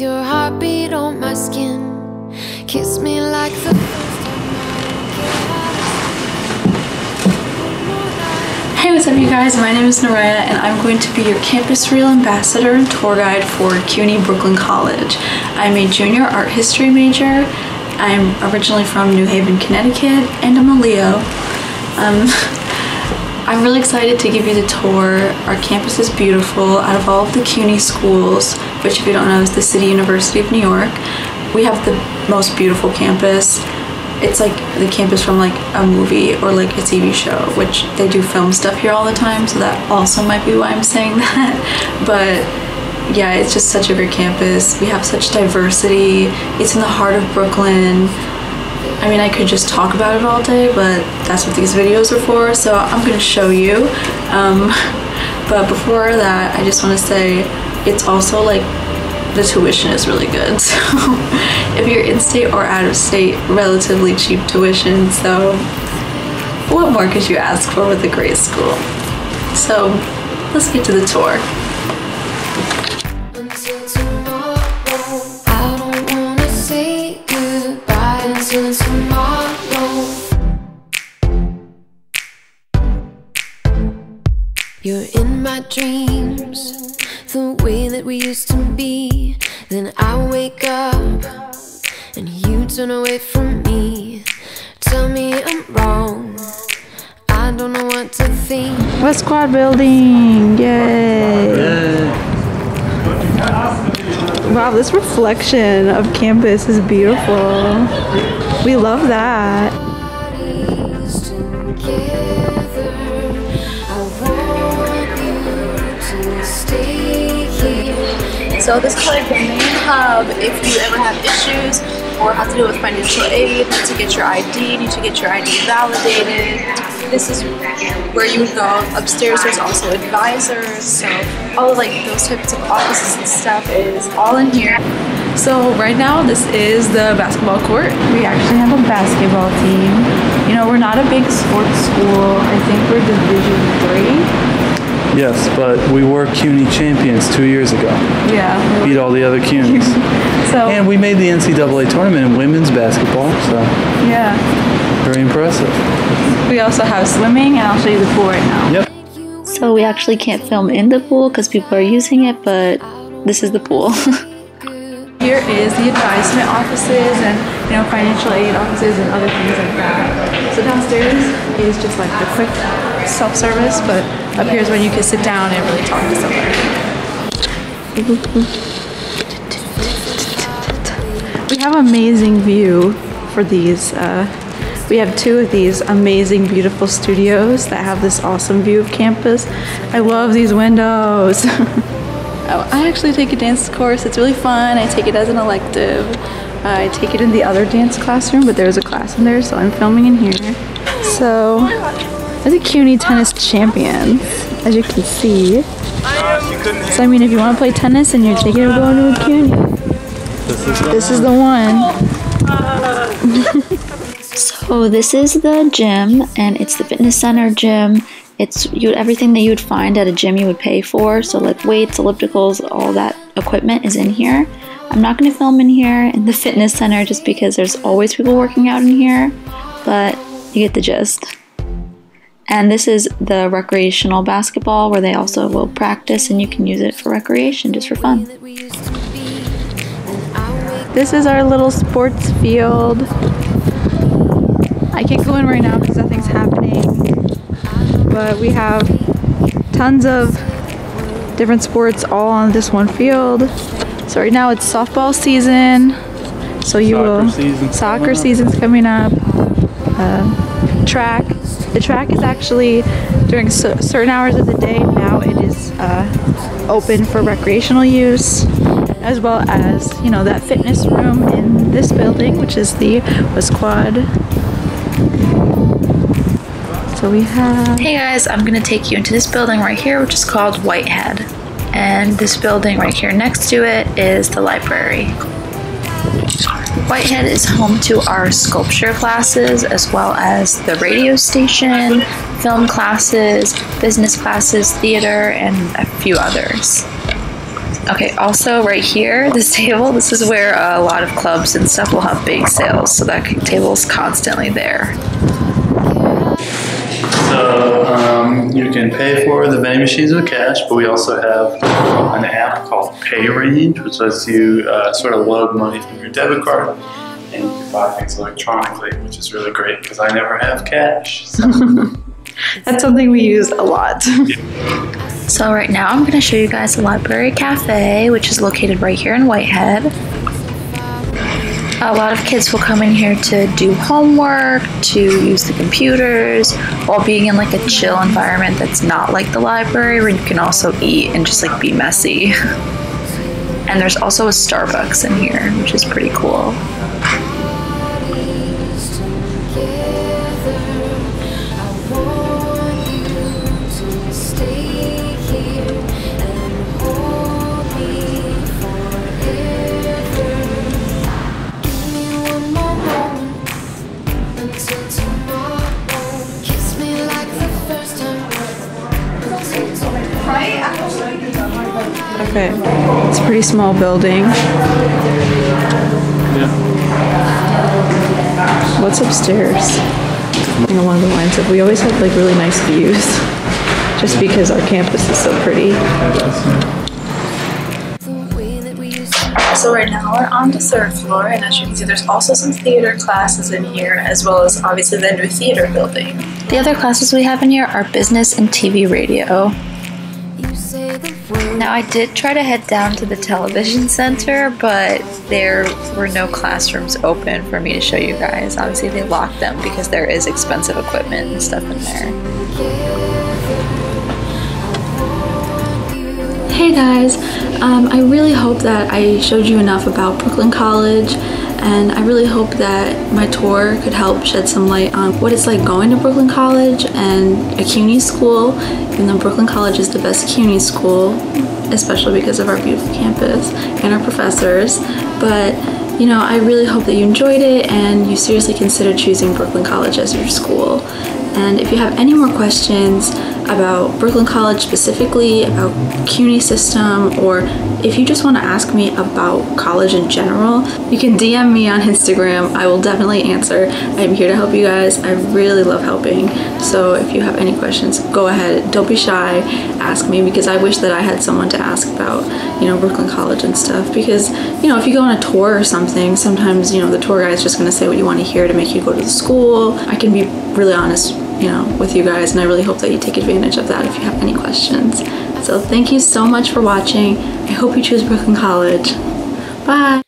your heartbeat on my skin. Kiss me like the Hey, what's up you guys? My name is Naraya and I'm going to be your Campus Reel Ambassador and Tour Guide for CUNY Brooklyn College. I'm a junior art history major. I'm originally from New Haven, Connecticut, and I'm a Leo. Um, I'm really excited to give you the tour. Our campus is beautiful. Out of all of the CUNY schools, which if you don't know is the City University of New York, we have the most beautiful campus. It's like the campus from like a movie or like a TV show, which they do film stuff here all the time, so that also might be why I'm saying that. But yeah, it's just such a great campus. We have such diversity. It's in the heart of Brooklyn. I mean, I could just talk about it all day, but that's what these videos are for, so I'm gonna show you. Um, but before that, I just wanna say it's also like the tuition is really good. So if you're in-state or out-of-state, relatively cheap tuition. So what more could you ask for with a great school? So let's get to the tour. Dreams, the way that we used to be. Then I wake up and you turn away from me. Tell me I'm wrong. I don't know what to think. West Quad Building! Yay! Wow, this reflection of campus is beautiful. We love that. So this is like the main hub if you ever have issues or have to deal with financial aid, need to get your ID, need to get your ID validated. This is where you would go. Upstairs there's also advisors, so all of like those types of offices and stuff is all in here. So right now this is the basketball court. We actually have a basketball team. You know, we're not a big sports school. I think we're division three. Yes, but we were CUNY champions two years ago. Yeah. Beat all the other CUNYs. So and we made the NCAA tournament in women's basketball, so yeah. very impressive. We also have swimming, and I'll show you the pool right now. Yep. So we actually can't film in the pool because people are using it, but this is the pool. Here is the advisement offices and you know financial aid offices and other things like that. So downstairs is just like the quick self-service, but up here is when you can sit down and really talk to somebody. We have amazing view for these. Uh, we have two of these amazing, beautiful studios that have this awesome view of campus. I love these windows. oh, I actually take a dance course. It's really fun. I take it as an elective. I take it in the other dance classroom, but there's a class in there, so I'm filming in here. So, we're the CUNY tennis champions, as you can see. So, I mean, if you want to play tennis and you're thinking of going to a CUNY, this is the one. so this is the gym, and it's the fitness center gym. It's you everything that you would find at a gym you would pay for. So like weights, ellipticals, all that equipment is in here. I'm not going to film in here in the fitness center just because there's always people working out in here, but you get the gist. And this is the recreational basketball where they also will practice and you can use it for recreation just for fun. That we used to be. Then I wake This is our little sports field. I can't go in right now because nothing's happening. But we have tons of different sports all on this one field. So right now it's softball season. So you Soccer will season's soccer season's coming up. Um, track. The track is actually during certain hours of the day. Now it is uh, open for recreational use, as well as you know that fitness room in this building, which is the West Quad. So we have. Hey guys, I'm gonna take you into this building right here, which is called Whitehead, and this building right here next to it is the library. Whitehead is home to our sculpture classes as well as the radio station, film classes, business classes, theater, and a few others. Okay, also right here, this table, this is where a lot of clubs and stuff will have bake sales, so that table is constantly there. So um, you can pay for the vending machines with cash, but we also have an app called PayRange, which lets you uh, sort of load money from your debit card and you can buy things electronically, which is really great because I never have cash. So. That's something we use a lot. so right now I'm going to show you guys the Library Cafe, which is located right here in Whitehead. A lot of kids will come in here to do homework, to use the computers, while being in like a chill environment that's not like the library where you can also eat and just like be messy. and there's also a Starbucks in here, which is pretty cool. Okay, it's a pretty small building. Yeah. What's upstairs? Along the lines of, we always have like really nice views, just because our campus is so pretty. So right now we're on the third floor, and as you can see, there's also some theater classes in here, as well as obviously the new theater building. The other classes we have in here are business and TV radio. Now, I did try to head down to the television center, but there were no classrooms open for me to show you guys. Obviously, they locked them because there is expensive equipment and stuff in there. Hey guys, um, I really hope that I showed you enough about Brooklyn College and I really hope that my tour could help shed some light on what it's like going to Brooklyn College and a CUNY school, even though Brooklyn College is the best CUNY school, especially because of our beautiful campus and our professors. But you know, I really hope that you enjoyed it and you seriously consider choosing Brooklyn College as your school. And if you have any more questions about Brooklyn College specifically, about CUNY system, or if you just want to ask me about college in general, you can DM me on Instagram. I will definitely answer. I'm here to help you guys. I really love helping. So if you have any questions, go ahead. Don't be shy. Ask me because I wish that I had someone to ask about, you know, Brooklyn College and stuff. Because, you know, if you go on a tour or something, sometimes, you know, the tour guide is just going to say what you want to hear to make you go to the school. I can be really honest you know, with you guys, and I really hope that you take advantage of that if you have any questions. So thank you so much for watching. I hope you choose Brooklyn College. Bye.